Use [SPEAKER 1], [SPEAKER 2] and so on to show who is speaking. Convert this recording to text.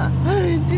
[SPEAKER 1] 哎。